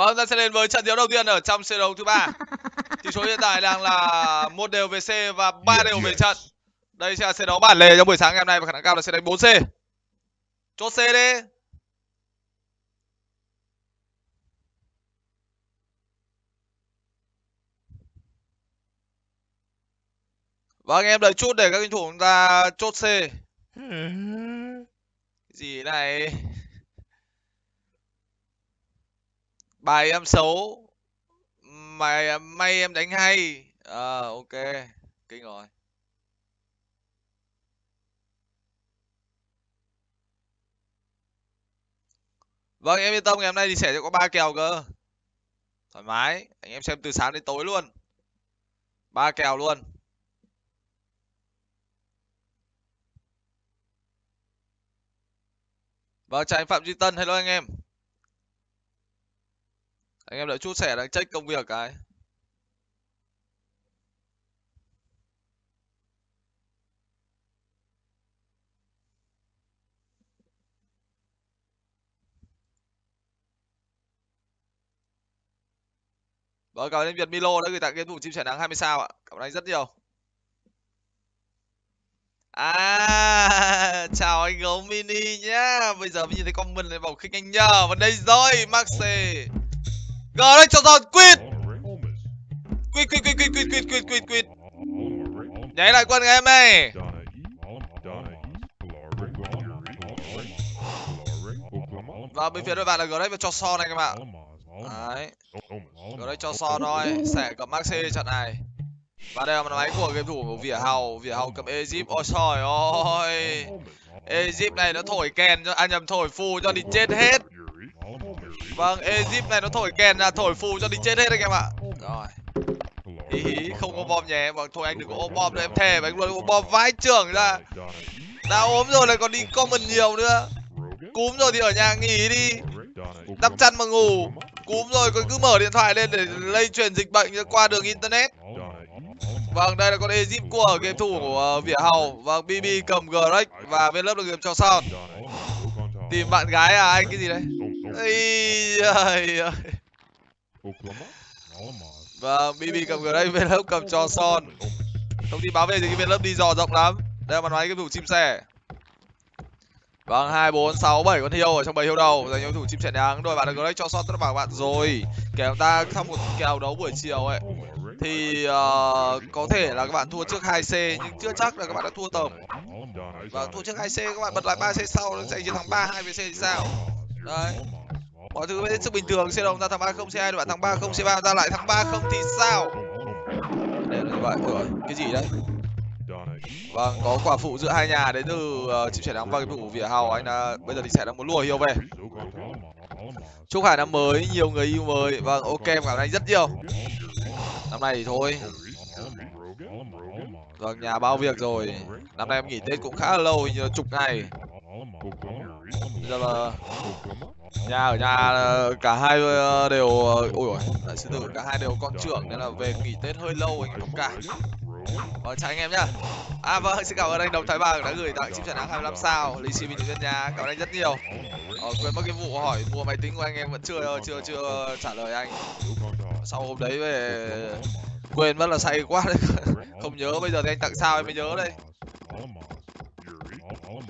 Vâng, ta sẽ đến với trận đấu đầu tiên ở trong set đấu thứ ba. Tỷ số hiện tại đang là một đều về C và ba đều về trận. Đây sẽ là set đấu bản lề trong buổi sáng ngày hôm nay và khả năng cao là sẽ đánh 4C. Chốt C đi. Vâng, em đợi chút để các tuyển thủ chúng ta chốt C. Cái gì này? Bài em xấu. Mày à, may em đánh hay. à, ok, kinh rồi. Vâng, em yên tâm ngày hôm nay thì sẽ có ba kèo cơ. Thoải mái, anh em xem từ sáng đến tối luôn. Ba kèo luôn. Vâng, chào anh Phạm Duy Tân, hello anh em. Anh em đợi chút sẻ đang check công việc cái. Vâng, cảm ơn anh Việt Milo đã gửi tặng game thủ chim sẻ nắng 20 sao ạ. Cảm ơn anh rất nhiều. À, chào anh gấu mini nhá. Bây giờ mình nhìn thấy comment này bảo khinh anh nhờ. Và đây rồi, Maxi. Gờ đây cho giòn quýt. Quýt quýt quýt quýt quýt quýt quýt quýt quýt. Nháy lại quân em này. Và bên phía đội bạn là đấy và cho so này các bạn. Đấy. Đấy cho so thôi. Sẽ cầm Maxi trận này. Và đây là một máy của game thủ Vỉa Hầu, Vỉa Hầu cầm Egypt. Ôi trời ơi. Egypt này nó thổi kèn cho à nhầm thổi phù cho đi chết hết. Vâng, Egypt này nó thổi kèn là thổi phù cho đi chết hết anh em ạ. Rồi. Hí hí, không có bom nhé. Vâng, thôi anh đừng có ôm bom nữa em thề với anh luôn ôm bom vãi trưởng ra. Đã ốm rồi lại còn đi common nhiều nữa. Cúm rồi thì ở nhà nghỉ đi. Đắp chăn mà ngủ. Cúm rồi còn cứ mở điện thoại lên để lây truyền dịch bệnh qua đường internet. Vâng, đây là con Egypt của game thủ của uh, Vỉa Hầu. Vâng, BB cầm Greg và bên lớp được game cho son. Tìm bạn gái à anh cái gì đấy? Ây ơi. Vâng, BB cầm Greg bên lớp cầm cho son. Thông tin báo về thì cái bên lớp đi dò rộng lắm. Đây là mặt máy game thủ chim sẻ. Vâng, 2, 4, 6, 7 con hiêu ở trong bầy hiêu đầu Dành cho thủ chim sẻ đáng Đội bạn được Greg cho son tất cả các bạn rồi Kèo ta trong một kèo đấu buổi chiều ấy thì uh, có thể là các bạn thua trước 2C nhưng chưa chắc là các bạn đã thua tổng. Và thua trước 2C các bạn bật lại 3C sau sẽ chiến thắng 3 2 với C thì sao? Đấy. Mọi thứ hết sức bình thường, C đồng ta thắng 3 không, C2 bạn thắng 3 không, C3 ta lại thắng 3 không thì sao? Đây là như vậy rồi. Cái gì đấy? Vâng, có quả phụ giữa hai nhà đến từ uh, chim sẻ nắng và cái vụ vỉa hào anh đã bây giờ thì sẽ đang muốn lùa hiêu về. Chúc Hải năm mới, nhiều người yêu mới. Vâng, ok em cảm ơn anh rất nhiều năm nay thì thôi vâng nhà bao việc rồi năm nay em nghỉ tết cũng khá là lâu như chục ngày bây giờ là nhà ở nhà ờ, cả hai ờ, đều ờ, ôi ôi đại sư tử cả hai đều con trưởng nên là về nghỉ tết hơi lâu anh thông cảm vâng chào anh em nhá. À vâng xin cảm ơn anh đồng thái bàng đã gửi tặng chim trả nắng 25 sao lì xì mình bên nhà cảm ơn anh rất nhiều. Ờ, quên mất cái vụ hỏi mua máy tính của anh em vẫn chưa chưa chưa trả lời anh. Sau hôm đấy về quên mất là say quá. Đấy không nhớ bây giờ thì anh tặng sao em mới nhớ đây.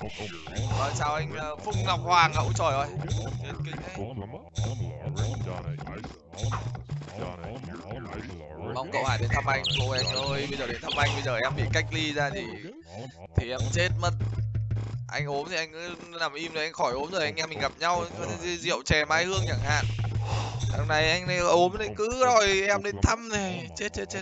Rồi chào anh ờ, Phung Ngọc Hoàng ạ, ôi trời ơi. Kinh thế Mong cậu Hải đến thăm anh, cô em ơi Bây giờ đến thăm anh, bây giờ em bị cách ly ra thì Thì em chết mất. Anh ốm thì anh cứ nằm im đấy, anh khỏi ốm rồi anh em mình gặp nhau. Rượu chè mai hương chẳng hạn. Thằng này anh này ốm này cứ rồi em đến thăm này. Chết chết chết.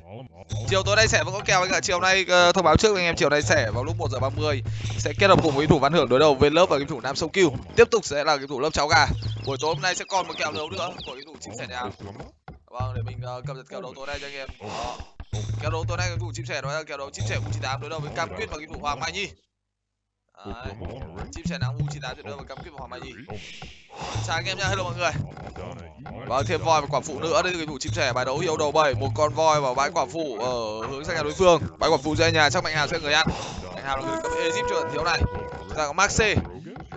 Chiều tối nay sẽ vẫn có kèo anh ạ. Chiều nay uh, thông báo trước anh em chiều nay sẽ vào lúc một giờ ba mươi sẽ kết hợp cùng với thủ văn hưởng đối đầu với lớp và game thủ nam sông kiêu tiếp tục sẽ là game thủ lớp cháu gà. Buổi tối hôm nay sẽ còn một kèo đấu nữa của game thủ chim sẻ nhà vâng để mình uh, cập nhật kèo đấu tối nay cho anh em. Đó. kèo đấu tối nay game thủ chim sẻ đó là kèo đấu chim sẻ u chín tám đối đầu với cam quyết và game thủ hoàng mai nhi. Đấy. chim sẻ nắng u chín tám đối đầu với cam quyết và hoàng mai nhi chào anh em nha hello mọi người. Vâng, thêm voi và quả phụ nữa. Đây là vụ chim sẻ bài đấu hiếu đầu bảy. Một con voi vào bãi quả phụ ở hướng sang nhà đối phương. Bãi quả phụ ra nhà chắc mạnh hào sẽ người ăn. Mạnh hào là người cấp egypt chưa? Thiếu này. Chúng ta có max c.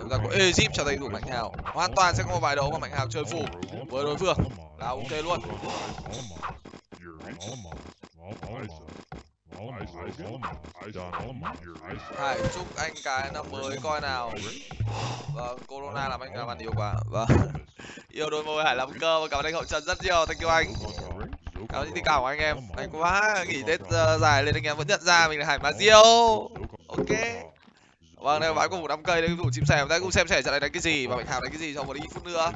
Chúng ta có Egypt cho tay thủ mạnh hào. Hoàn toàn sẽ có một bài đấu mà mạnh hào chơi phù với đối phương. Là ok luôn Hãy chúc anh cái năm mới coi nào. Vâng, Corona làm anh làm ăn nhiều quá. Vâng. Yêu đôi môi Hải làm cơ và cảm ơn anh hậu trần rất nhiều. Thank you anh. Cảm ơn những tình cảm của anh em. Anh quá nghỉ Tết uh, dài lên anh em vẫn nhận ra mình là Hải Mà Diêu. Ok. Vâng, đây là bãi của năm cây. Đây thủ chim sẻ, ta cũng xem sẻ trận này đánh cái gì và Mạnh Hào đánh cái gì trong một ít phút nữa.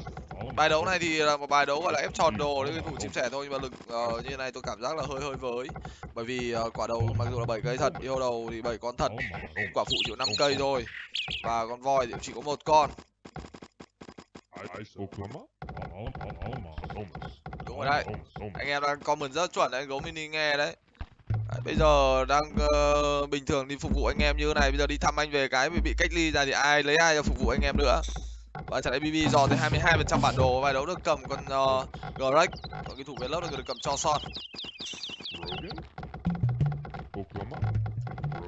Bài đấu này thì là một bài đấu gọi là ép tròn đồ đấy thủ chim sẻ thôi nhưng mà lực uh, như này tôi cảm giác là hơi hơi với. Bởi vì uh, quả đầu mặc dù là 7 cây thật, yêu đầu thì 7 con thật, quả phụ có 5 cây thôi. Và con voi thì chỉ có một con. Đúng rồi đấy. Anh em đang comment rất chuẩn đấy, gấu mini nghe đấy. Đấy, bây giờ đang uh, bình thường đi phục vụ anh em như thế này bây giờ đi thăm anh về cái bị bị cách ly ra thì ai lấy ai cho phục vụ anh em nữa và trận này bb dò tới 22 phần trăm bản đồ vài đấu được cầm con uh, ờ, greg còn cái thủ về lớp được cầm cho son.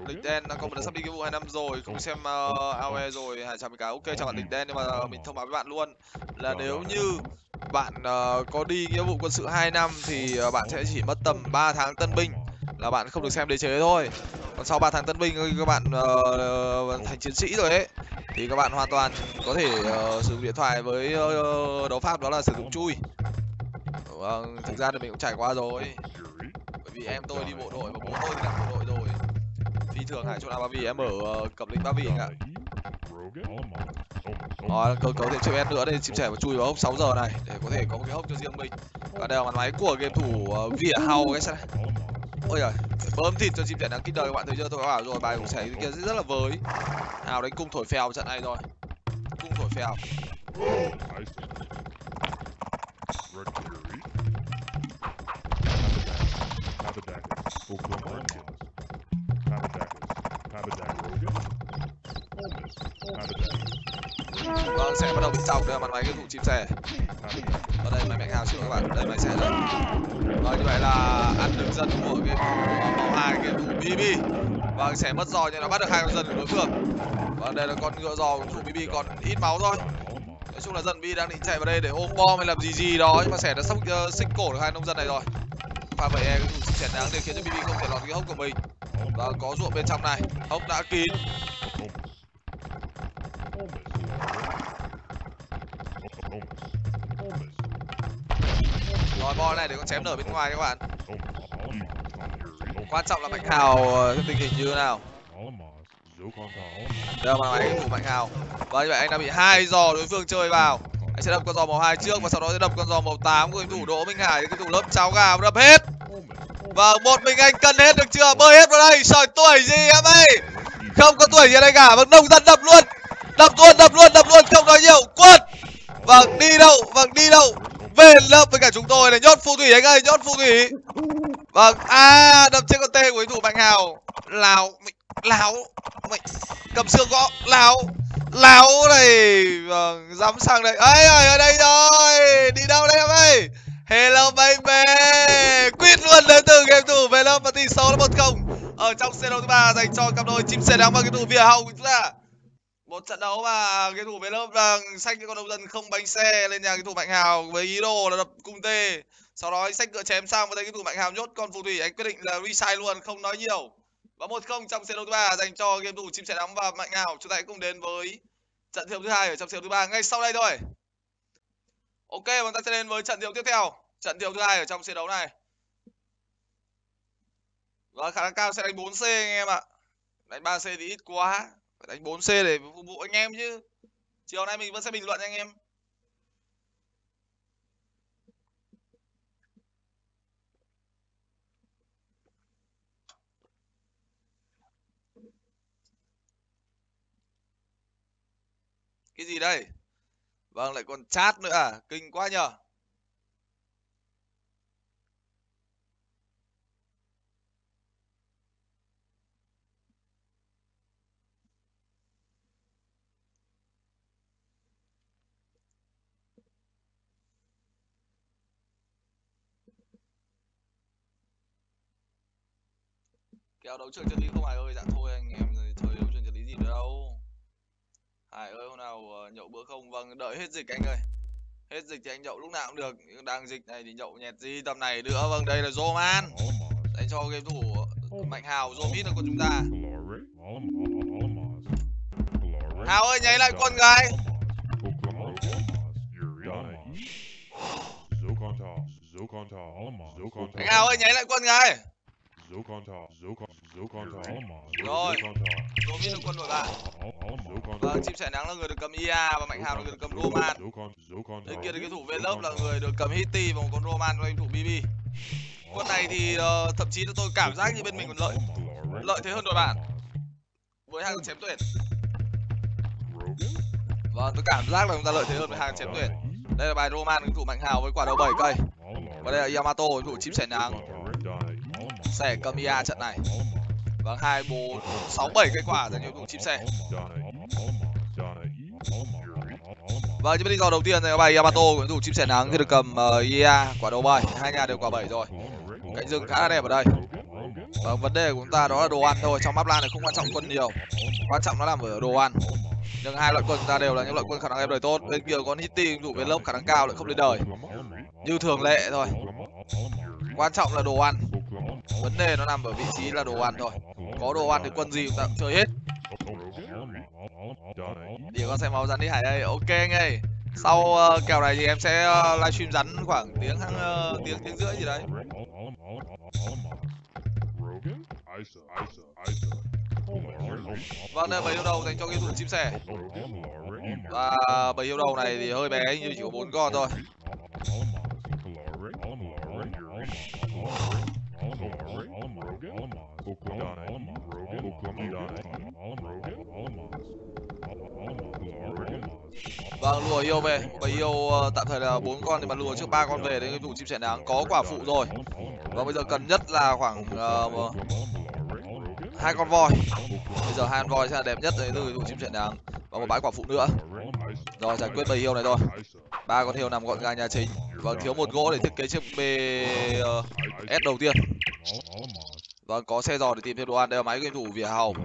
Lịch đen đang có một lần sắp đi cái vụ hai năm rồi không xem ờ, uh, aoe rồi hai trăm cái ok chào bạn lịch đen nhưng mà ờ, mình thông báo với bạn luôn là nếu như bạn uh, có đi nghĩa vụ quân sự 2 năm thì uh, bạn sẽ chỉ mất tầm 3 tháng tân binh là bạn không được xem đế chế thôi. Còn sau 3 tháng tân binh các bạn uh, thành chiến sĩ rồi ấy thì các bạn hoàn toàn có thể uh, sử dụng điện thoại với uh, đấu pháp đó là sử dụng chui. Vâng thực ra thì mình cũng trải qua rồi. Bởi vì em tôi đi bộ đội và bố tôi thì làm bộ đội rồi. Phi thường hải chỗ nào ba vì em ở uh, cẩm lĩnh ba vì anh ạ. Rồi cơ cấu thêm chơi em nữa đây chia sẻ và chui vào hốc 6 giờ này để có thể có một cái hốc cho riêng mình. Và đây là màn máy của game thủ uh, vỉa hau cái sao này ôi giời, bơm thịt cho chim sẻ đáng kích đời các bạn thấy chưa? Tôi bảo rồi, bài của sẻ kia rất là với. Hào đánh cung thổi phèo trận này rồi. Cung thổi phèo. Vâng sẽ bắt đầu bị chọc đây là mặt máy cái thủ chim sẻ ở đây máy mạnh hào chịu các bạn. Đây máy sẽ đây rồi như vậy là ăn được dân của cái màu hai cái thủ bb và sẽ mất giò nhưng nó bắt được hai con dân của đối phương. Và đây là con ngựa giò của thủ bb còn ít máu thôi. Nói chung là dân bi đang định chạy vào đây để ôm bom hay làm gì gì đó nhưng mà sẽ đã sắp uh, xích cổ được hai nông dân này rồi. Pha bảy e cái thủ chèn đáng để khiến cho bb không thể lọt cái hốc của mình. Và có ruộng bên trong này. Hốc đã kín. Rồi này để con chém nở bên ngoài các bạn. Quan trọng là mạnh hào tình hình như thế nào? Đây là máy thủ mạnh hào và như vậy anh đã bị hai giò đối phương chơi vào. Anh sẽ đập con giò màu hai trước và sau đó sẽ đập con giò màu tám của thủ đỗ minh hải. Cái thủ lớp cháo gà đập hết. Và một mình anh cân hết được chưa? Bơi hết vào đây. Sỏi tuổi gì em ơi? Không có tuổi gì đây cả. Vâng nông dân đập luôn. Đập luôn đập luôn đập luôn. Không nói nhiều. Quân vâng đi đâu? Vâng đi đâu? Về lớp với cả chúng tôi này nhốt phù thủy anh ơi nhốt phù thủy. Vâng à đập chết con tê của thủ mạnh hào. Lào lào mày cầm xương gõ, lào láo này. Vâng dám sang đây. Ấy ơi ở đây rồi, đi đâu đây em ơi? Hello, baby. Quyết luôn đến từ game thủ về lớp và tỷ số là một không. Ở trong xe đấu thứ ba dành cho cặp đôi chim sẻ đắng và cái thủ vỉa hồng chúng ta một trận đấu mà cái thủ về lớp vàng xanh cái con nông dân không bánh xe lên nhà cái thủ mạnh hào với ý đồ là đập cung tê. Sau đó anh xanh cửa chém sang và thấy cái thủ mạnh hào nhốt con phù thủy, anh quyết định là resign luôn, không nói nhiều. Và một không trong trận đấu thứ ba dành cho game thủ chim sẻ đóng và mạnh hào, chúng ta hãy cùng đến với trận thi đấu thứ hai ở trong trận đấu thứ ba ngay sau đây thôi. Ok chúng ta sẽ đến với trận thi đấu tiếp theo. Trận thi đấu thứ hai ở trong trận đấu này. Và khả năng cao sẽ đánh 4 c anh em ạ. Đánh 3 c thì ít quá phải đánh 4 c để phục vụ anh em chứ. Chiều nay mình vẫn sẽ bình luận anh em. Cái gì đây? Vâng lại còn chat nữa à? Kinh quá nhờ. Kéo đấu trường chân lý không? Ai ơi dạ thôi anh em chơi đấu trường chân lý gì nữa đâu. Hải ơi hôm nào uh, nhậu bữa không? Vâng đợi hết dịch anh ơi. Hết dịch thì anh nhậu lúc nào cũng được. Nhưng đang dịch này thì nhậu nhẹt gì tầm này nữa. Vâng đây là zoman. Dành cho game thủ mạnh hào Zomit là của chúng ta. Hào ơi nháy lại quân gái. Anh hào ơi nháy lại quân gái rồi Zomit là quân đội bạn Vâng, chim sẻ nắng là người được cầm IA và Mạnh Hào là người được cầm Roman. Đây kia là cái thủ vệ lớp là người được cầm Hitty và một con Roman và thủ BB. Quân này thì uh, thậm chí là tôi cảm giác như bên mình còn lợi lợi thế hơn đội bạn với hàng chém tuyển. Vâng, tôi cảm giác là chúng ta lợi thế hơn với hàng chém tuyển. Đây là bài Roman ứng thủ Mạnh Hào với quả đầu 7 cây. Và đây là Yamato ứng thủ chim sẻ nắng. Sẻ cầm IA trận này. Vâng, 2, 4, 6, 7 cây quả dành cho thủ chim xe. Vâng, nhưng bây giờ đầu tiên thì bài Yamato của thủ chim sẻ nắng thì được cầm uh, IA quả đầu bài hai nhà đều quả 7 rồi. Cánh rừng khá là đẹp ở đây. Vâng, vấn đề của chúng ta đó là đồ ăn thôi, trong map lan này không quan trọng quân nhiều. Quan trọng nó làm ở đồ ăn. Nhưng hai loại quân chúng ta đều là những loại quân khả năng em đời tốt. Bên kia có Hitty thủ bên lớp khả năng cao lại không lên đời. Như thường lệ thôi. Quan trọng là đồ ăn. Vấn đề nó nằm ở vị trí là đồ ăn thôi. Có đồ ăn thì quân gì cũng ta cũng chơi hết. Thì con sẽ máu rắn đi Hải đây. Ok anh ơi. Sau uh, kèo này thì em sẽ uh, livestream rắn khoảng tiếng uh, tiếng tiếng rưỡi gì đấy. Vâng, đây bầy yêu đầu dành cho game thủ chim sẻ. Và bầy yêu đầu này thì hơi bé như chỉ có bốn con thôi. Vâng, lùa yêu về. Bầy yêu ờ, tạm thời là bốn con thì mà lùa trước ba con về đấy thủ chim sẻ đáng có quả phụ rồi. Và bây giờ cần nhất là khoảng uh, hai con voi. Bây giờ hai con voi sẽ là đẹp nhất đấy từ thủ chim sẻ đáng và một bãi quả phụ nữa. Rồi giải quyết bầy yêu này thôi. Ba con heo nằm gọn gàng nhà chính. và thiếu một gỗ để thiết kế chiếc B uh, S đầu tiên. Vâng, có xe giò để tìm thêm đồ ăn. Đây là máy game thủ Vỉa Hầu.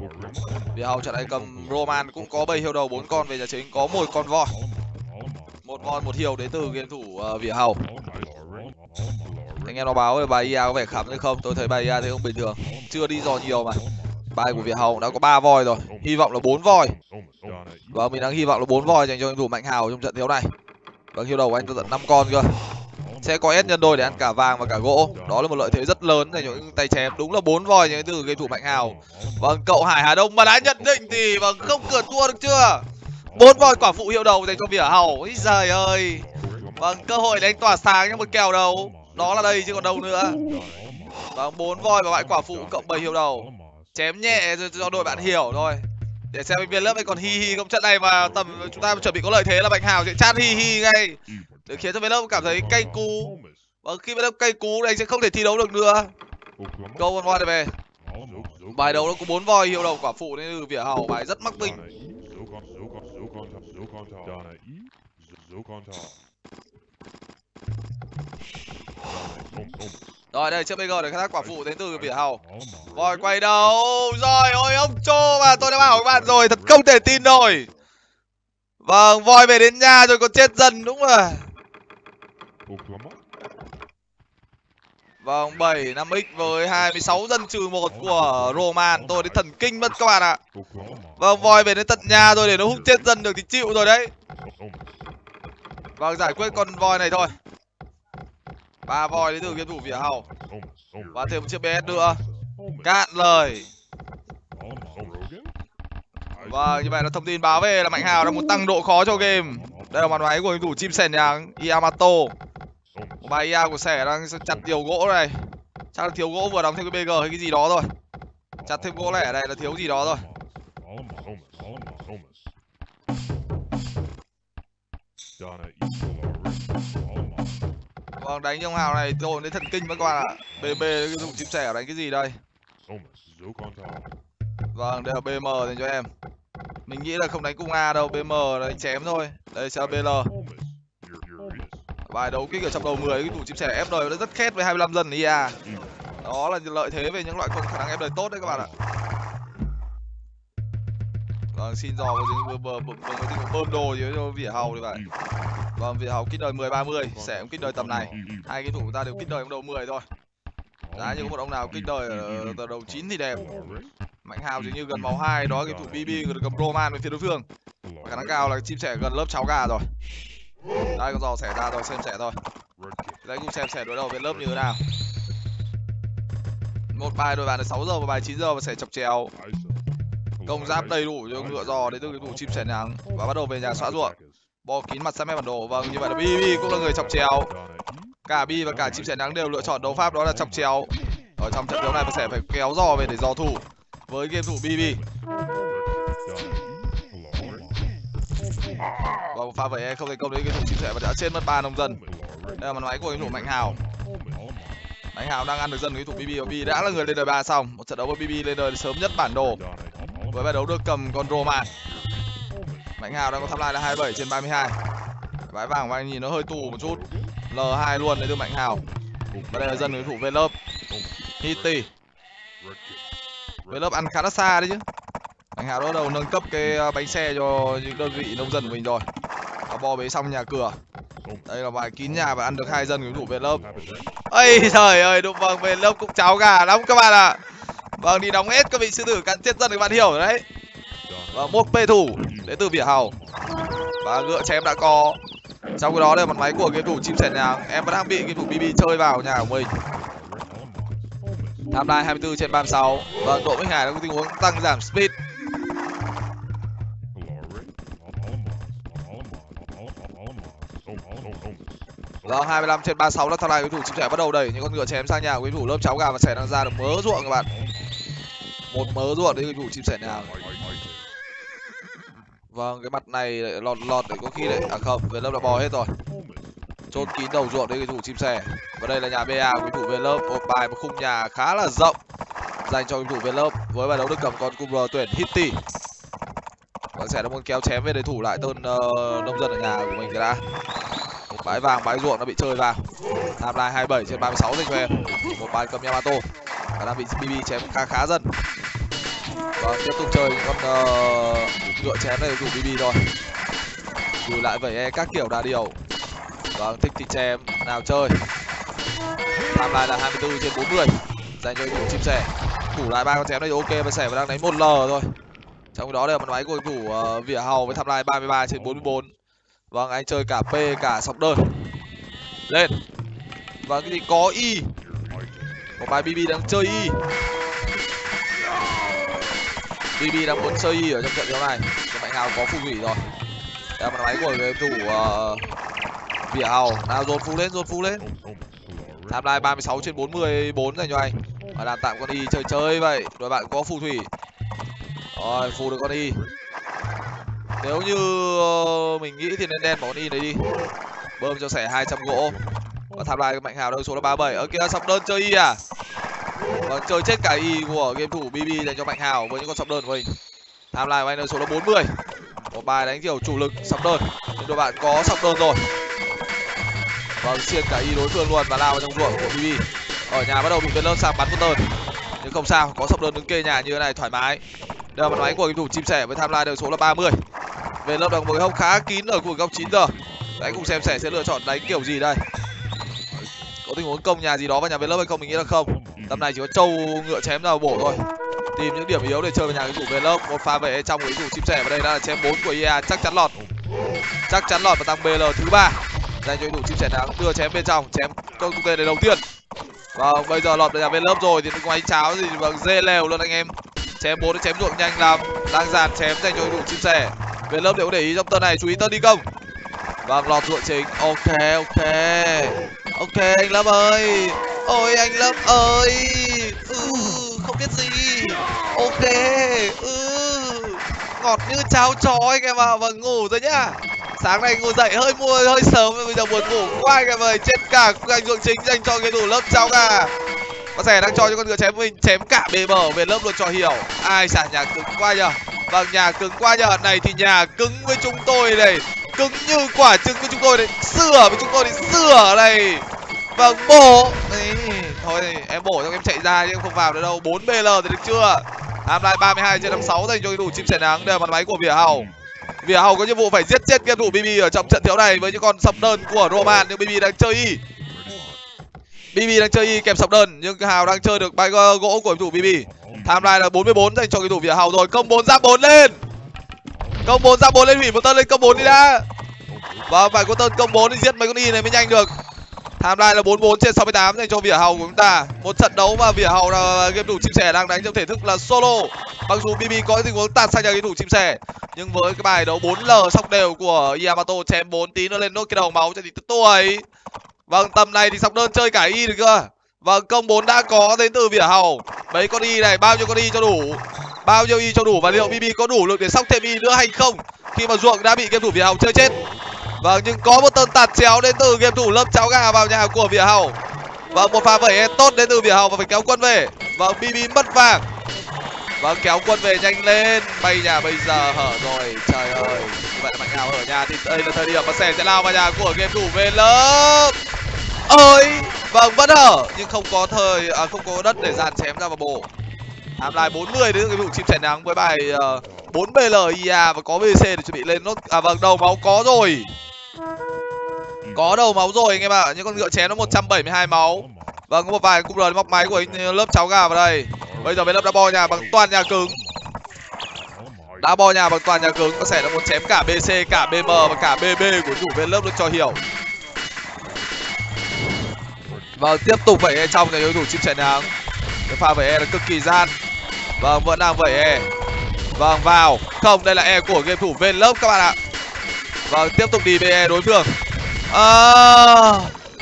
Vỉa Hầu trận này cầm Roman cũng có bầy hiêu đầu bốn con về nhà chính, có một con voi. Một voi một hiệu đến từ game thủ uh, Vỉa Hầu. Anh em nó báo là bài IA có vẻ khắm hay không? Tôi thấy bài IA thì không bình thường. Chưa đi dò nhiều mà. Bài của Vỉa Hầu đã có ba voi rồi. Hy vọng là bốn voi. Và mình đang hy vọng là bốn voi dành cho game thủ Mạnh Hào trong trận thiếu này. Vâng, hiêu đầu của anh tôi tận 5 con cơ sẽ có S nhân đôi để ăn cả vàng và cả gỗ đó là một lợi thế rất lớn dành cho những tay chém đúng là bốn voi những từ game thủ mạnh hào vâng cậu hải hà đông mà đã nhận định thì vâng không cửa thua được chưa bốn voi quả phụ hiệu đầu dành cho vỉa hầu. Ý giời ơi. Vâng cơ hội để anh tỏa sáng trong một kèo đầu. Đó là đây chứ còn đâu nữa. Vâng bốn voi và bãi quả phụ cộng bảy hiệu đầu. Chém nhẹ cho đội bạn hiểu thôi. Để xem bên lớp ấy còn hi hi không. Trận này mà tầm chúng ta chuẩn bị có lợi thế là bạch hào sẽ chát hi hi ngay. Để khiến cho bên lớp cảm thấy cay cú. Và khi bên lớp cay cú này sẽ không thể thi đấu được nữa. Câu con voi này về. Bài đấu nó có bốn voi, hiệu đầu quả phụ nên từ vỉa hầu bài rất mắc tinh rồi đây trước BG để khai thác quả phụ đến từ vỉa hầu voi quay đầu. Rồi ôi ông chô mà tôi đã bảo các bạn rồi thật không thể tin nổi. Vâng voi về đến nhà rồi còn chết dần đúng rồi. Vâng, 7 5x với 26 dân trừ một của Roman. Tôi đến thần kinh mất các bạn ạ. Vâng, voi về đến tận nhà rồi để nó hút chết dân được thì chịu rồi đấy. Vâng, giải quyết con voi này thôi. ba voi đến từ game thủ vỉa hầu. Và thêm một chiếc BS nữa. Cạn lời. Vâng, như vậy là thông tin báo về là Mạnh Hào đang muốn tăng độ khó cho game. Đây là màn máy của game thủ chim sẻ nhàng Yamato. Một bài IA của sẻ đang chặt nhiều gỗ này Chắc là thiếu gỗ vừa đóng thêm cái BG hay cái gì đó rồi Chặt thêm gỗ lẻ này là thiếu gì đó rồi Vâng đánh trong hào này tôi đến thần kinh các bạn ạ. BB dùng chim sẻ đánh cái gì đây? Vâng đây là BM dành cho em. Mình nghĩ là không đánh cung A đâu BM đánh chém thôi. Đây sẽ là BL Bài đấu kích ở trong đầu 10 cái thủ chim sẻ ép đời nó rất khét với 25 dân IA. Đó là lợi thế về những loại khả năng ép đời tốt đấy các bạn ạ. Vâng, xin dò vừa vừa vừa vừa bơm đồ gì cho vỉa hầu đi vậy vâng vỉa hầu kích đời mười ba mươi sẽ cũng kích đời tầm này. Hai cái thủ của ta đều kích đời trong đầu mười thôi. Giá như có một ông nào kích đời ở đầu 9 thì đẹp. Mạnh hào dường như gần máu 2 đó cái thủ bb gần cầm roman với phía đối phương. Và khả năng cao là chim sẻ gần lớp cháu gà rồi. Đây con dò sẻ ra rồi xem sẻ thôi. Đấy cũng xem sẻ đối đầu với lớp như thế nào. Một bài đôi bàn là 6 giờ một bài 9 giờ và sẽ chọc chéo công giáp đầy đủ cho ngựa giò đến từ thủ chim sẻ nắng và bắt đầu về nhà xóa ruộng bo kín mặt sang mép bản đồ. Vâng như vậy là bb cũng là người chọc chéo. Cả bi và cả chim sẻ nắng đều lựa chọn đấu pháp đó là chọc chéo. Ở trong trận đấu này sẽ phải kéo giò về để dò thủ với game thủ bb và pha vậy không thành công đấy cái thủ chim sẻ và đã trên mất ba nông dân. Đây là màn máy của game thủ mạnh hào. Mạnh hào đang ăn được dân cái thủ bb và bb đã là người lên đời ba xong. Một trận đấu với bb lên đời sớm nhất bản đồ với bài đấu được cầm con Roma, mạnh hào đang có tham lai là 27 trên 32 Vãi vàng và nhìn nó hơi tù một chút L2 luôn đấy từ Mạnh Hào. Và đây là dân đối thủ Velop. Hiti. Velop ăn khá là xa đấy chứ. Mạnh Hào đã đầu nâng cấp cái ờ, bánh xe cho những đơn vị nông dân của mình rồi. Và bo bế xong nhà cửa. Đây là bài kín nhà và ăn được hai dân đối thủ Velop. Ây trời ơi, đúng vâng lớp cũng cháo gà lắm các bạn ạ. À. Vâng đi đóng hết các vị sư tử cắn chết dân các bạn hiểu đấy. Và một bê thủ đến từ Vỉa Hào. Và ngựa chém đã có trong cái đó đây là một máy của game thủ chim sẻ nhà em vẫn đang bị game thủ bb chơi vào nhà của mình tham lai 24 trên 36 vâng độ minh hải đang có tình huống tăng giảm speed Vâng, 25 trên 36 là tham lai game thủ chim sẻ bắt đầu đẩy những con ngựa chém sang nhà của game thủ lớp cháu gà và sẻ đang ra được mớ ruộng các bạn. Một mớ ruột đấy vụ chim sẻ nhà. Vâng, cái mặt này lại lọt lọt để có khi lại à không, về lớp đã bò hết rồi. Chôn kín đầu ruộng đây cái vụ chim sẻ. Và đây là nhà BA của thủ về lớp, một bài một khung nhà khá là rộng dành cho thủ về lớp với bài đấu được cầm con cung tuyển Hitty. Bạn sẽ đã muốn kéo chém về để thủ lại tên uh, nông dân ở nhà của mình cái đã. Một bãi vàng bãi ruộng nó bị chơi vào. Tham lai 27 trên 36 sáu cho em. Một bài cầm Yamato. Và đang bị BB chém khá khá dần. Tiếp tục chơi con uh, ngựa chém này đủ bb rồi. Lùi lại vẩy e eh, các kiểu đà điều. Vâng thích thì chém nào chơi. Tham lại là 24 trên 40 dành cho thủ chim sẻ. Thủ lại ba con chém này ok và sẻ và đang đánh một l thôi. Trong đó đây là một máy của thủ uh, ờ, vỉa hầu với tham lai 33 trên 44 vâng anh chơi cả p cả sọc đơn. Lên. Vâng cái gì có y. Một bài bb đang chơi y. BB đang muốn chơi y ở trong trận đấu này. Nhưng mạnh hào có phù thủy rồi. Đây là máy của game thủ ờ, uh, vỉa hào nào dồn phù lên dồn phù lên. Tham lai 36 trên 44 dành cho anh. Và đàn tạm con y chơi chơi vậy. Đội bạn có phù thủy. Rồi phù được con y. Nếu như uh, mình nghĩ thì nên đen bỏ con y này đi. Bơm cho sẻ 200 gỗ. Và tham lai mạnh hào đâu số là 37 ở kia sọc đơn chơi y à? Vâng, chơi chết cả y của game thủ BB dành cho Mạnh Hào với những con sọc đơn của mình. Tham lai của anh số là 40. Một bài đánh kiểu chủ lực sọc đơn. Nhưng đội bạn có sọc đơn rồi. Vâng, xiên cả y đối phương luôn và lao vào trong ruộng của BB. Ở nhà bắt đầu bị bên lớp sang bắn một đơn. Nhưng không sao, có sọc đơn đứng kê nhà như thế này thoải mái. Đây là một máy của game thủ chim sẻ với tham lai được số là 30. Về lớp đồng với hông khá kín ở khu góc 9 giờ. Đấy cùng xem sẻ sẽ lựa chọn đánh kiểu gì đây. Có tình huống công nhà gì đó vào nhà về lớp hay không mình nghĩ là không tầm này chỉ có trâu ngựa chém ra bổ thôi. Tìm những điểm yếu để chơi vào nhà cái thủ về lớp. Một pha về trong cái thủ chim sẻ vào đây là chém bốn của ia chắc chắn lọt. Chắc chắn lọt và tăng bl thứ ba. Dành cho thủ chim sẻ nào đưa chém bên trong chém công tên này đầu tiên. Và vâng, bây giờ lọt vào nhà bên lớp rồi thì ngoài cháo gì vâng dê lèo luôn anh em. Chém bốn chém ruộng nhanh lắm. Đang dàn chém dành cho thủ chim sẻ. Về lớp đều để ý trong tơ này chú ý tơ đi công. Vâng lọt ruộng chính. Ok ok. Ok anh lâm ơi ôi anh lâm ơi. Ừ, không biết gì. Ok ừ, ngọt như cháo chó anh em ạ. Vâng ngủ rồi nhá. Sáng nay ngủ dậy hơi mua hơi sớm bây giờ buồn ngủ quá anh em ơi. Chết cả anh ruộng chính dành cho cái đủ lớp cháu gà. Có rẻ đang cho cho con ngựa chém mình chém cả bề bờ về lớp luôn cho hiểu. Ai xả nhà cứng quá nhở vâng nhà cứng quá nhở này thì nhà cứng với chúng tôi này cứng như quả trứng với chúng tôi đấy sửa với chúng tôi này sửa này vâng bổ Đấy, thôi em bổ cho em chạy ra chứ không vào được đâu 4 bl thì được chưa am lại 32 trên 56 dành cho đủ chim sẻ nắng đều mặt máy của Vỉa Hầu. Vỉa Hầu có nhiệm vụ phải giết chết game thủ BB ở trong trận thiếu này với những con sập đơn của Roman nhưng BB đang chơi y. BB đang chơi y kèm sập đơn nhưng Hào đang chơi được bài gỗ của thủ BB. Timeline là 44 dành cho cái thủ Vỉa Hầu rồi. Công 4 giáp 4 lên. Công 4 giáp 4 lên hủy một tân lên công 4 đi đã. Và phải có tân công 4 thì giết mấy con y này mới nhanh được. Timeline là 44 trên 68 dành cho Vỉa Hầu của chúng ta. Một trận đấu mà Vỉa Hầu là game thủ chim sẻ đang đánh trong thể thức là solo. Mặc dù BB có tình huống tạt sang nhà game thủ chim sẻ, nhưng với cái bài đấu 4L sóc đều của Yamato chém 4 tí nữa lên nốt cái đầu máu cho thì tức tuổi. Vâng, tầm này thì sóc đơn chơi cả y được cơ Vâng, công 4 đã có đến từ Vỉa Hầu. Mấy con y này bao nhiêu con y cho đủ? Bao nhiêu y cho đủ và liệu BB có đủ lực để sóc thêm y nữa hay không? Khi mà ruộng đã bị game thủ Vỉa Hầu chơi chết. Vâng nhưng có một tên tạt chéo đến từ game thủ Lâm cháo gà vào nhà của Vỉa Hầu. Vâng một pha vẩy tốt đến từ Vỉa Hầu và phải kéo quân về. Vâng BB mất vàng. Vâng kéo quân về nhanh lên. Bay nhà bây giờ hở rồi. Trời ơi. Như vậy là mạnh nào ở nhà thì đây là thời điểm mà sẻ sẽ lao vào nhà của game thủ về lớp. Ơi. Vâng vẫn hở nhưng không có thời à, không có đất để dàn chém ra vào bổ. Hàm lại 40 đến cái vụ chim sẻ nắng với bài ờ, uh, 4 BL IA và có BC để chuẩn bị lên nốt à vâng đầu máu có rồi. Ừ. Có đầu máu rồi anh em ạ, à. những con ngựa chém nó 172 máu. Vâng, có một vài cung rời móc máy của anh lớp cháu gà vào đây. Bây giờ bên lớp đã bo nhà bằng toàn nhà cứng. Đã bo nhà bằng toàn nhà cứng, có thể là một chém cả BC, cả BM và cả BB của thủ bên lớp được cho hiểu. Vâng, tiếp tục vậy e trong nhà đối thủ chim chạy nắng. Cái pha vậy e là cực kỳ gian. Vâng, vẫn đang vậy e. Vâng, vào. Không, đây là e của game thủ bên lớp các bạn ạ. Vâng, tiếp tục đi về đối phương. À,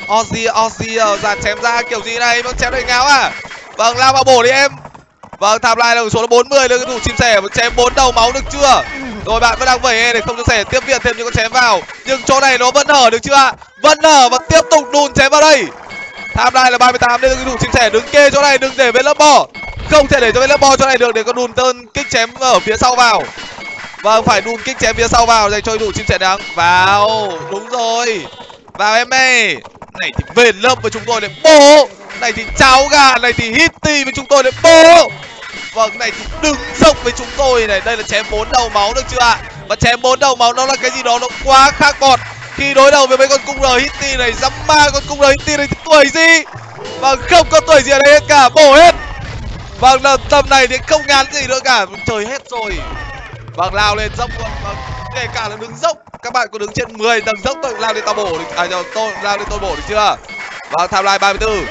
Ozzy, Ozzy ờ, dàn chém ra kiểu gì này? Vẫn chém đầy ngáo à? Vâng lao vào bổ đi em. Vâng tham lai là số là 40 lên cái thủ chim sẻ chém bốn đầu máu được chưa? Rồi bạn vẫn đang vẩy e để không cho sẻ tiếp viện thêm những con chém vào. Nhưng chỗ này nó vẫn hở được chưa Vẫn hở và tiếp tục đùn chém vào đây. Tham lai là 38 lên cái thủ chim sẻ đứng kê chỗ này đừng để bên lớp bò. Không thể để cho bên lớp bò chỗ này được để có đùn tơn kích chém ở phía sau vào. Vâng phải đun kích chém phía sau vào dành cho đủ chim sẻ đắng Vào, Đúng rồi. Vào em ơi. Này thì về lớp với chúng tôi lại bố. Này thì cháo gà, Này thì hitty với chúng tôi lại bố. Vâng này thì đứng dốc với chúng tôi này. Đây là chém bốn đầu máu được chưa ạ? Và chém bốn đầu máu nó là cái gì đó nó quá khác bọt. Khi đối đầu với mấy con cung R hitty này, Dám ma con cung R hitty này thì tuổi gì? Vâng không có tuổi gì ở đây hết cả, Bổ hết. Vâng lần tầm này thì không ngán gì nữa cả. Trời hết rồi. Vâng lao lên dốc. Luôn vâng. Kể cả là đứng dốc. Các bạn có đứng trên 10 tầng dốc tôi lao lên tao bổ được À tôi lao lên tôi bổ được chưa? Vâng tham lai 34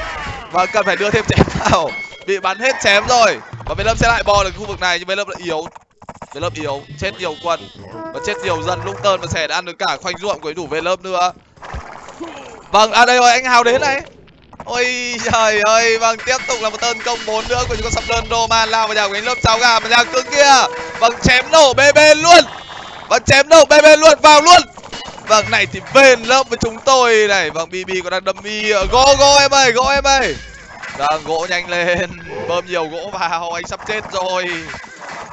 Vâng cần phải đưa thêm chém vào. Bị bắn hết chém rồi. Và bên lâm sẽ lại bò được khu vực này, nhưng bên lâm lại yếu. Bên lâm yếu, Chết nhiều quân. Và chết nhiều dân. Lung tơn và sẽ ăn được cả khoanh ruộng của đủ bên lớp nữa. Vâng à đây rồi, anh Hào đến này. Ôi trời ơi, vâng tiếp tục là một tấn công bốn nữa của những con sắp đơn Roman lao vào nhà của anh lớp cháu gà mà nhà cứng kia. Vâng chém nổ BB luôn. Vâng chém nổ BB luôn vào luôn. Vâng này thì về lớp với chúng tôi này. Vâng BB còn đang đâm mi gỗ gỗ em ơi, gỗ em ơi. Vâng gỗ nhanh lên, bơm nhiều gỗ vào, anh sắp chết rồi.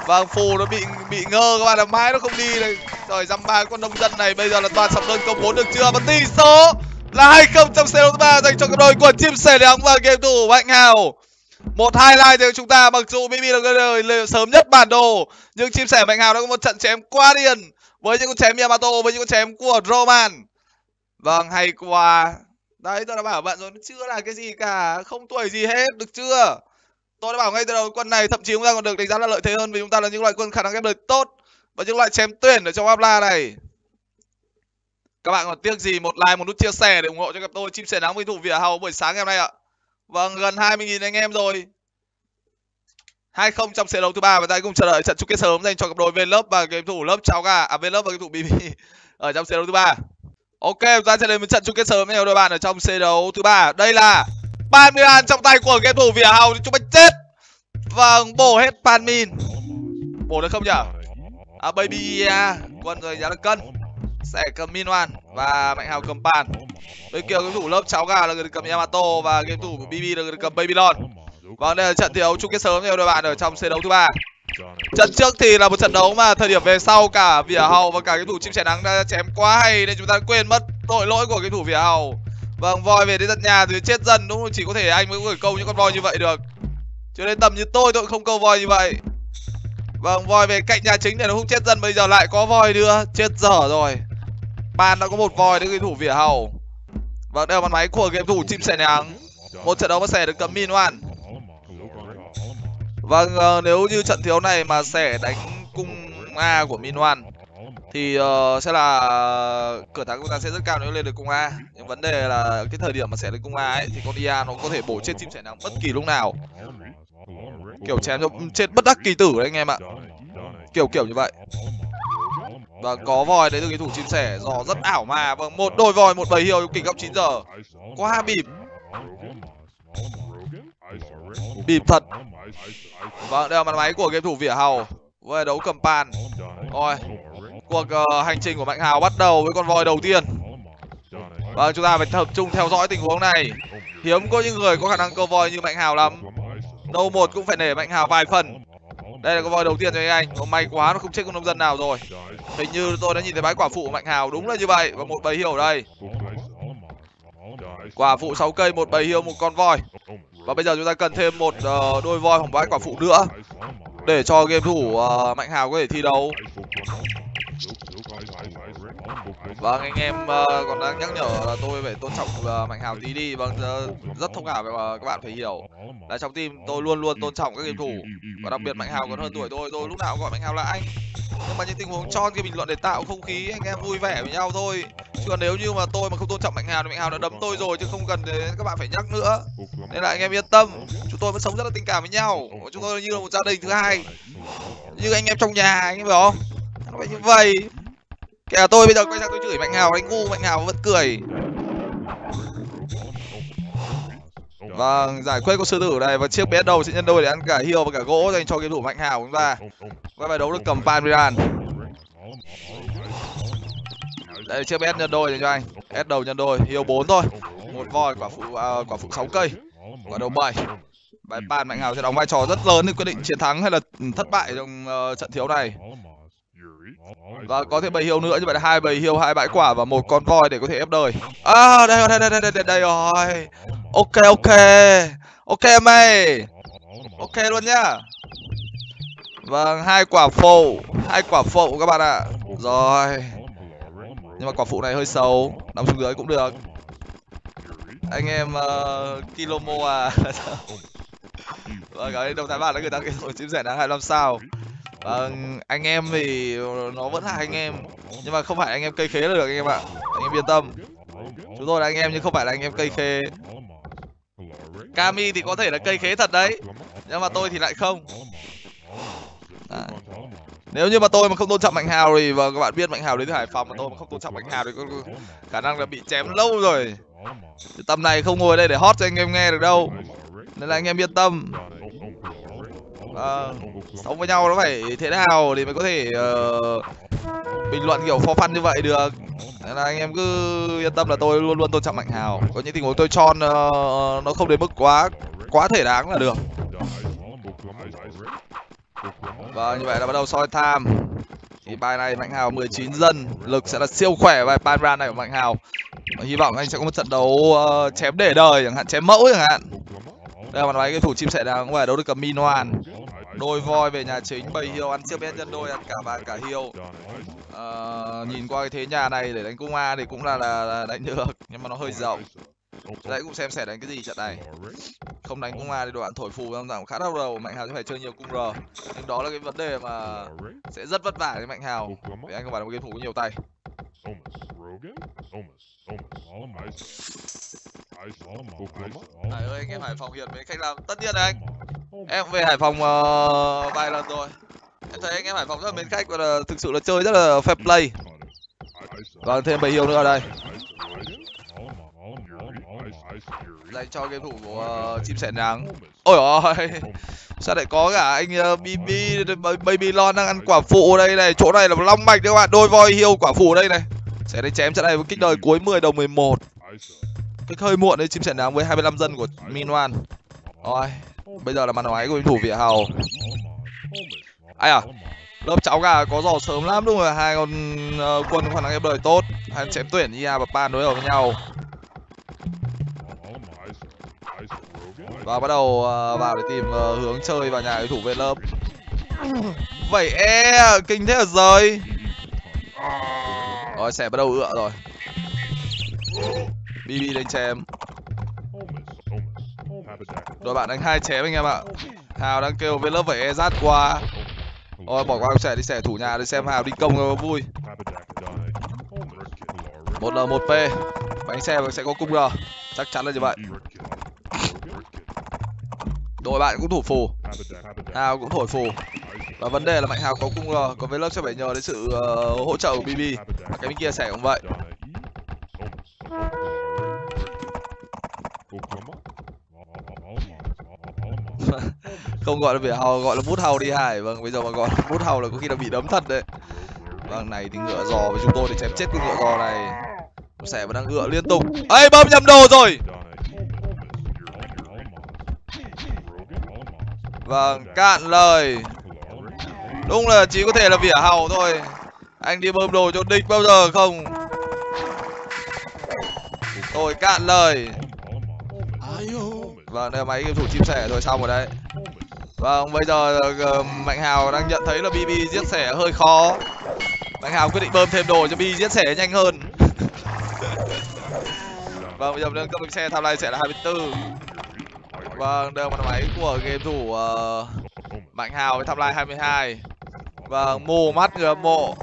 Vâng phù nó bị bị ngơ các bạn là mãi nó không đi này. Rồi dăm ba con nông dân này bây giờ là toàn sập đơn công bốn được chưa? Và tỷ số là hai không trong xe đấu thứ ba dành cho cặp đôi của chim sẻ đóng và game thủ mạnh hào. Một highlight cho chúng ta mặc dù Mimi là người sớm nhất bản đồ, nhưng chim sẻ mạnh hào đã có một trận chém quá điên với những con chém Yamato, với những con chém của Roman. Vâng hay quá. Đấy, tôi đã bảo bạn rồi nó chưa là cái gì cả. Không tuổi gì hết, được chưa? Tôi đã bảo ngay từ đầu quân này, thậm chí chúng ta còn được đánh giá là lợi thế hơn vì chúng ta là những loại quân khả năng ghép lời tốt và những loại chém tuyển ở trong Abla này các bạn còn tiếc gì một like một nút chia sẻ để ủng hộ cho cặp tôi chim sẻ nắng với thủ Vỉa Hầu buổi sáng ngày hôm nay ạ. Vâng, gần 20.000 anh em rồi. 20 trong trận đấu thứ ba và ta cùng chờ đợi trận chung kết sớm dành cho cặp đôi Vlove và game thủ lớp cháu gà à Vlove và game thủ BB ở trong trận đấu thứ ba. Ok, chúng ta sẽ đến với trận chung kết sớm với đôi bạn ở trong trận đấu thứ ba. Đây là panmin trong tay của game thủ Vỉa Hầu chúng mình chết. Vâng, bổ hết panmin Bổ được không nhỉ? À Baby à, quân rồi giá là cân sẽ cầm Minoan và Mạnh Hào cầm Pan. Bên kia cái thủ lớp cháu gà là người cầm Yamato và game thủ BB là người cầm Babylon. Vâng, đây là trận thi đấu chung kết sớm nha đội bạn ở trong trận đấu thứ ba. Trận trước thì là một trận đấu mà thời điểm về sau cả Vỉa Hầu và cả cái thủ chim sẻ nắng đã chém quá hay nên chúng ta quên mất tội lỗi của cái thủ Vỉa Hầu. Vâng, voi về đến tận nhà thì chết dần đúng không? Chỉ có thể anh mới có câu những con voi như vậy được. Cho nên tầm như tôi tôi cũng không câu voi như vậy. vâng voi về cạnh nhà chính để nó không chết dần bây giờ lại có voi nữa chết dở rồi ban đã có một voi đến game thủ vỉa hầu và đây là bàn máy của game thủ chim sẻ nắng một trận đấu mà sẻ được cầm min oan. Vâng uh, nếu như trận thiếu này mà sẻ đánh cung a của min oan thì uh, sẽ là cửa thắng của ta sẽ rất cao nếu lên được cung A. Nhưng vấn đề là cái thời điểm mà sẽ lên cung A ấy thì con IA nó có thể bổ chết chim sẻ nắng bất kỳ lúc nào. Kiểu chém cho chết bất đắc kỳ tử đấy anh em ạ. Kiểu kiểu như vậy và có voi đấy từ cái thủ chim sẻ dò rất ảo mà vâng một đôi voi một bầy hiêu kỉnh góc 9 giờ. Có hai bịp. Bịp thật. Vâng đây là mặt máy của game thủ vỉa hầu. Với đấu cầm pan rồi cuộc uh, hành trình của mạnh hào bắt đầu với con voi đầu tiên. Vâng chúng ta phải tập trung theo dõi tình huống này. Hiếm có những người có khả năng câu voi như mạnh hào lắm. Đâu một cũng phải nể mạnh hào vài phần đây là con voi đầu tiên cho anh anh. May quá nó không chết con nông dân nào rồi. Hình như tôi đã nhìn thấy bãi quả phụ của mạnh hào đúng là như vậy. Và một bầy hiêu ở đây. Quả phụ 6 cây một bầy hiêu một con voi. Và bây giờ chúng ta cần thêm một uh, đôi voi hoặc bãi quả phụ nữa để cho game thủ uh, mạnh hào có thể thi đấu vâng anh em uh, còn đang nhắc nhở là tôi phải tôn trọng uh, mạnh hào tí đi. Vâng uh, rất thông cảm và ờ, các bạn phải hiểu. Là trong team tôi luôn luôn tôn trọng các game thủ. Và đặc biệt mạnh hào còn hơn tuổi tôi. Tôi lúc nào cũng gọi mạnh hào là anh. Nhưng mà những tình huống cho cái bình luận để tạo không khí anh em vui vẻ với nhau thôi. Chứ còn nếu như mà tôi mà không tôn trọng mạnh hào thì mạnh hào đã đấm tôi rồi chứ không cần để các bạn phải nhắc nữa. Nên là anh em yên tâm. Chúng tôi vẫn sống rất là tình cảm với nhau. Chúng tôi như là một gia đình thứ hai. Như anh em trong nhà anh em hiểu không? Nó phải như vậy kể tôi bây giờ quay sang tôi chửi mạnh hào đánh ngu mạnh hào vẫn cười. Vâng giải quyết con sư tử này và chiếc bé đầu sẽ nhân đôi để ăn cả hiêu và cả gỗ dành cho game thủ mạnh hào của chúng ta. Quay bài đấu được cầm pan đây chiếc bé nhân đôi dành cho anh. S đầu nhân đôi hiêu bốn thôi. Một voi quả phụ à, quả phụ sáu cây. Quả đầu bảy. Bài pan mạnh hào sẽ đóng vai trò rất lớn để quyết định chiến thắng hay là thất bại trong uh, trận thiếu này và có thêm bầy hiêu nữa như vậy là hai bầy hiêu hai bãi quả và một con voi để có thể ép đời. À đây đây đây đây đây, đây rồi. Ok ok. Ok ơi. Ok luôn nhá. Vâng hai quả phụ hai quả phụ các bạn ạ. Rồi. Nhưng mà quả phụ này hơi xấu nằm xuống dưới cũng được. Anh em uh, kilomo à. Vâng cái đồng thái bản là người ta cái chim rẻ đáng hai năm sao vâng anh em thì nó vẫn là anh em. Nhưng mà không phải anh em cây khế là được, anh em ạ. Anh em yên tâm. Chúng tôi là anh em, nhưng không phải là anh em cây khế. Kami thì có thể là cây khế thật đấy, nhưng mà tôi thì lại không. À. nếu như mà tôi mà không tôn trọng mạnh hào thì, và các bạn biết mạnh hào đến từ hải phòng mà tôi mà không tôn trọng mạnh hào thì có khả năng là bị chém lâu rồi. Tầm này không ngồi đây để hot cho anh em nghe được đâu. Nên là anh em yên tâm à, sống với nhau nó phải thế nào thì mới có thể uh, bình luận kiểu for fun như vậy được. Nên là anh em cứ yên tâm là tôi luôn luôn tôn trọng mạnh hào. Có những tình huống tôi cho uh, nó không đến mức quá quá thể đáng là được. Và như vậy là bắt đầu soi tham thì bài này mạnh hào 19 dân lực sẽ là siêu khỏe bài pan này của mạnh hào. Và hy vọng anh sẽ có một trận đấu uh, chém để đời chẳng hạn chém mẫu chẳng hạn đây là bàn máy cái thủ chim sẻ đang cũng phải đấu được cầm min hoàn. Đôi voi về nhà chính bầy hiêu ăn siêu bét nhân đôi ăn cả bàn cả hiêu. À, nhìn qua cái thế nhà này để đánh cung a thì cũng là, là, là đánh được nhưng mà nó hơi rộng. Đấy cũng xem sẻ đánh cái gì trận này. Không đánh cung a thì đoạn thổi phù trong rằng khá đau đầu mạnh hào sẽ phải chơi nhiều cung r. Nhưng đó là cái vấn đề mà sẽ rất vất vả với mạnh hào. Vì anh không phải là một game thủ có nhiều tay. Hải ơi anh em Hải Phòng hiện với khách làm tất nhiên anh. Em về Hải Phòng uh, vài lần rồi. Em thấy anh em Hải Phòng rất là mến khách và là thực sự là chơi rất là fair play. Còn thêm bầy hiêu nữa ở đây. Dành cho game thủ của uh, chim sẻ nắng. Ôi ôi sao lại có cả anh uh, bb baby lon đang ăn quả phụ đây này? Chỗ này là long mạch các bạn. Đôi voi hiêu quả phụ đây này. Sẽ đây chém trận này với kích đời cuối 10 đầu 11 cái hơi muộn đấy chim sẻ nắng với 25 dân của minwan rồi bây giờ là màn ngoái của thủ vỉa hào. Ai à? Lớp cháu gà có giò sớm lắm đúng rồi hai con uh, quân khả năng ép đời tốt. Hai chém tuyển ia và pan đối đầu với nhau. Và bắt đầu uh, vào để tìm uh, hướng chơi vào nhà đối thủ về lớp. Vậy e kinh thế là rời rồi sẽ bắt đầu ựa rồi bb đánh chém. Đội bạn đánh hai chém anh em ạ. Hào đang kêu với lớp vậy e rát qua rồi bỏ qua sẻ đi xẻ thủ nhà để xem hào đi công cho vui. Một l một p. Bánh xe sẽ có cung r chắc chắn là như vậy. Đội bạn cũng thủ phù. Hào cũng thổi phù. Và vấn đề là mạnh hào có cung r còn với lớp sẽ phải nhờ đến sự uh, hỗ trợ của bb cái bên kia sẽ cũng vậy. không gọi là vỉa hầu gọi là bút hầu đi hải. Vâng bây giờ mà gọi là bút hầu là có khi là bị đấm thật đấy. Vâng này thì ngựa giò với chúng tôi để chém chết cái ngựa giò này. Sẻ vẫn đang ngựa liên tục. Ấy bơm nhầm đồ rồi! Vâng cạn lời. Đúng là chỉ có thể là vỉa hầu thôi. Anh đi bơm đồ cho địch bao giờ không? Tôi cạn lời vâng đây là máy game thủ chim sẻ rồi xong rồi đấy. Vâng bây giờ uh, mạnh hào đang nhận thấy là bb giết sẻ hơi khó. Mạnh hào quyết định bơm thêm đồ cho bb giết sẻ nhanh hơn. Vâng bây giờ đang cấp xe tham lai sẽ là 24 vâng đây là mặt máy của game thủ uh, mạnh hào với tham lai 22 vâng mù mắt người hâm mộ.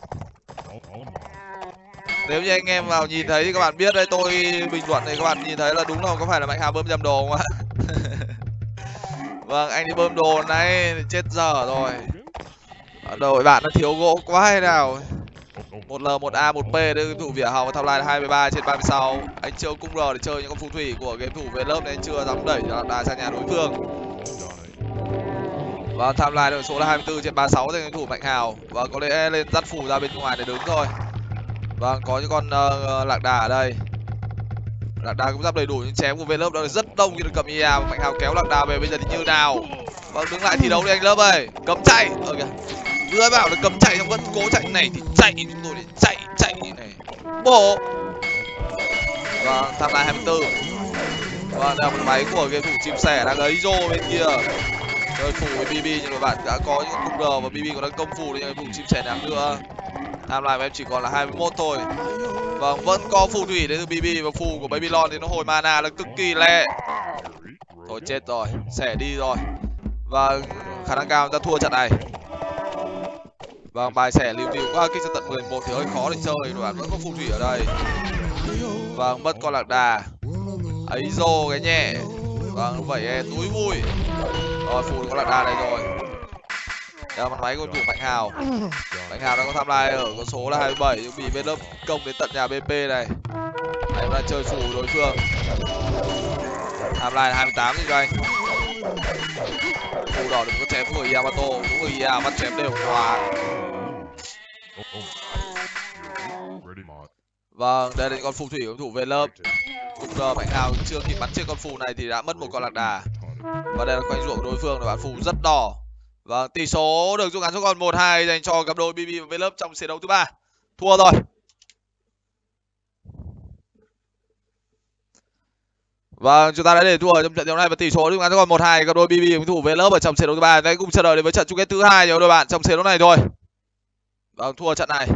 Nếu như anh em vào nhìn thấy thì các bạn biết đây tôi bình luận thì các bạn nhìn thấy là đúng không có phải là mạnh hào bơm nhầm đồ không ạ? vâng anh đi bơm đồ này chết dở rồi. Đội bạn nó thiếu gỗ quá hay nào? Một l một a một p đây thủ vỉa hồng tham lai hai mươi ba trên ba mươi sáu. Anh chơi cung r để chơi những con phù thủy của game thủ về lớp nên chưa dám đẩy đà sang nhà đối phương. Và tham lai đội số là 24 trên 36 thì thủ mạnh hào. Và có lẽ lên dắt phủ ra bên ngoài để đứng thôi. Vâng có những con uh, lạc đà ở đây lạc đà cũng giáp đầy đủ những chém của bên lớp đó rất đông như được cầm ia và mạnh hào kéo lạc đà về bây giờ thì như nào? Vâng đứng lại thi đấu đi anh lớp ơi. Cấm chạy. Ờ kìa. Vừa bảo là cấm chạy xong vẫn cố chạy này thì chạy chúng tôi để chạy chạy này. Bổ vâng tham lai 24 vâng đây là một máy của game thủ chim sẻ đang ấy rô bên kia. Chơi phủ với bb nhưng mà bạn đã có những cung r và bb còn đang công phủ thì mà vùng chim sẻ nào nữa tham của em chỉ còn là 21 thôi. Vâng vẫn có phù thủy đến từ bb và phù của babylon thì nó hồi mana là cực kỳ lẹ. Thôi chết rồi xẻ đi rồi. Và khả năng cao ta thua trận này. Vâng bài xẻ liều liều qua kích ra tận 11 thì hơi khó để chơi đoạn vẫn có phù thủy ở đây. Vâng mất con lạc đà. Ấy rô cái nhẹ. Vâng vậy eh, túi vui. Rồi, phù có lạc đà này rồi là mặt máy của thủ mạnh hào. Mạnh hào đang có tham lai ở con số là 27 nhưng bị bên lớp công đến tận nhà bp này. Anh đang chơi phù đối phương. Tham lai là 28 thì anh. Phù đỏ đừng có chém người yamato. Cũng người bắt chém đều quá vâng đây là con phù thủy của thủ về lớp. Cũng giờ mạnh hào chưa kịp bắn trên con phù này thì đã mất một con lạc đà. Và đây là khoanh ruộng đối phương là bạn phù rất đỏ Vâng, tỷ số được rút ngắn xuống còn 1-2 dành cho cặp đôi BB và Vlove trong trận đấu thứ ba. Thua rồi. Vâng, chúng ta đã để thua ở trong trận đấu này và tỷ số rút ngắn xuống còn 1-2 cặp đôi BB và thủ Vlove ở trong trận đấu thứ ba. Đây cũng chờ đợi đến với trận chung kết thứ hai rồi đôi bạn trong trận đấu này thôi. Vâng, thua trận này.